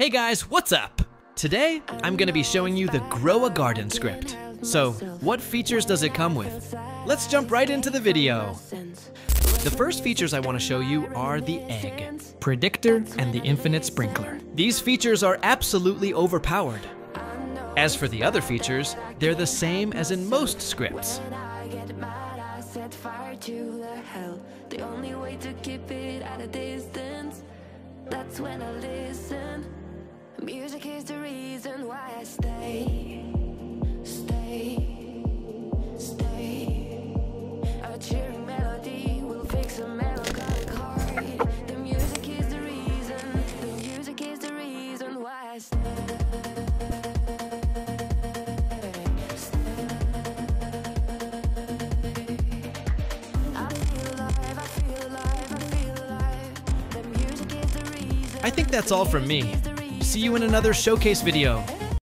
Hey guys, what's up? Today, I'm gonna be showing you the Grow a Garden script. So, what features does it come with? Let's jump right into the video. The first features I want to show you are the egg, predictor, and the infinite sprinkler. These features are absolutely overpowered. As for the other features, they're the same as in most scripts. That's when I listen. Music is the reason why I stay, stay, stay. A cheering melody will fix a melancholic heart. The music is the reason, the music is the reason why I stay. I think that's all from me. See you in another showcase video.